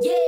Yeah.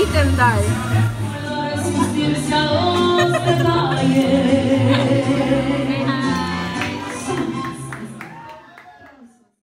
And die.